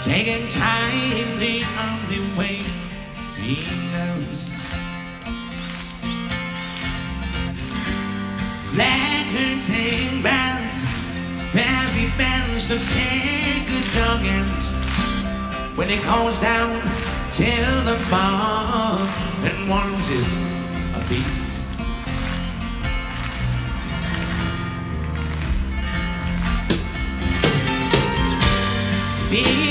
Taking time the only way he knows. Black curtain bands As he bends the figure and When it goes down till the fall And warms his feet. Be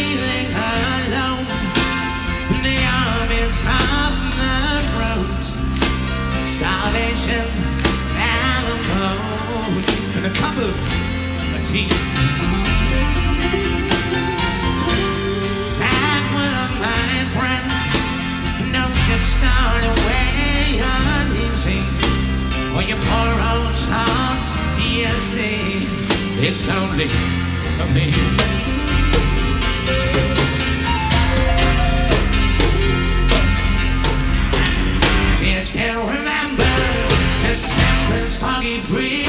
darling, way uneasy when your poor old songs you see. It's only me. You still remember the December's foggy breeze.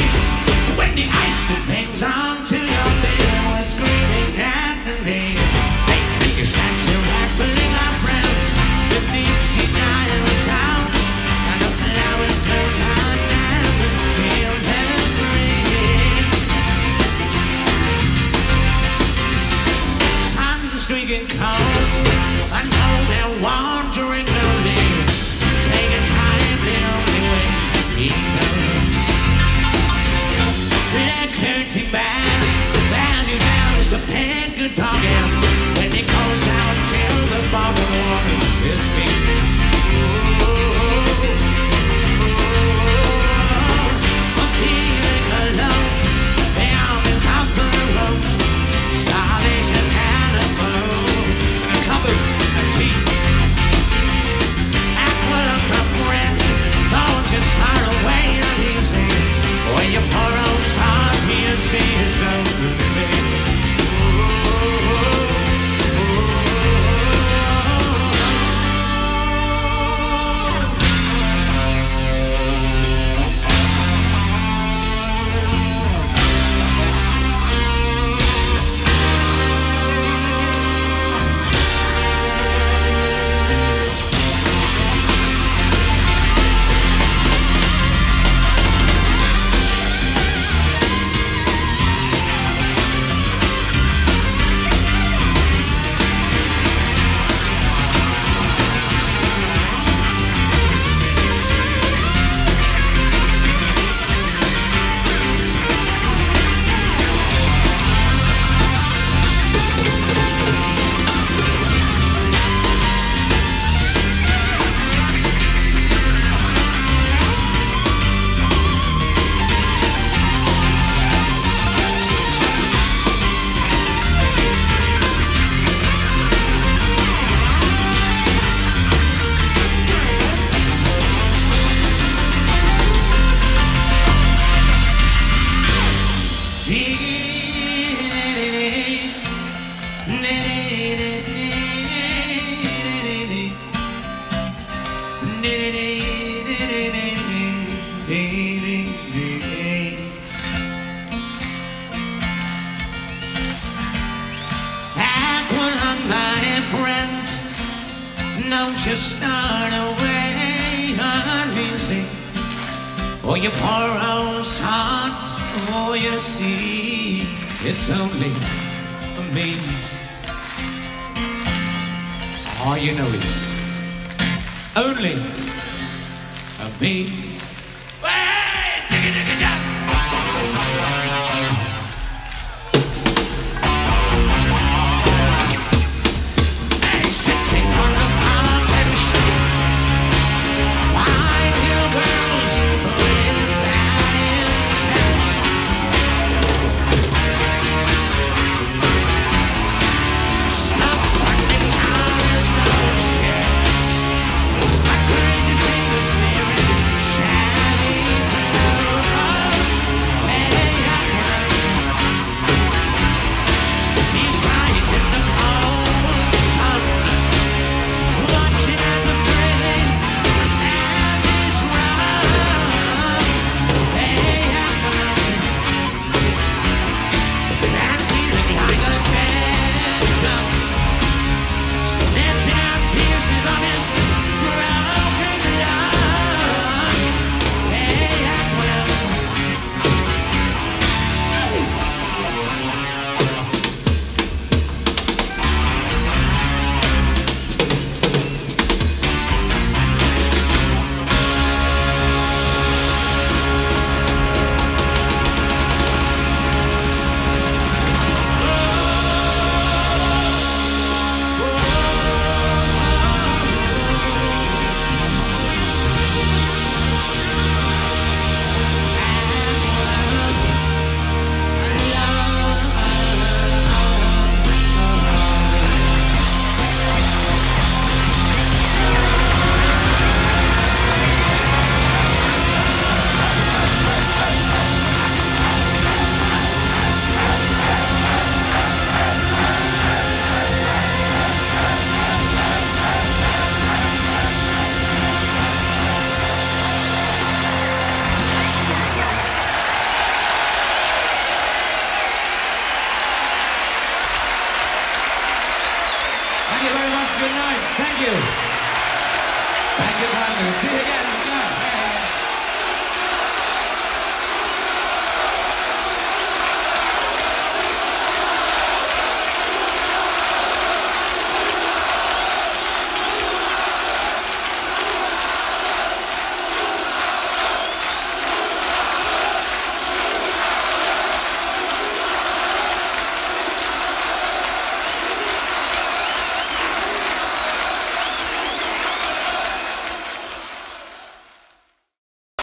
just start away uneasy oh you pour out heart oh you see. It's only me. All oh, you know it's only me.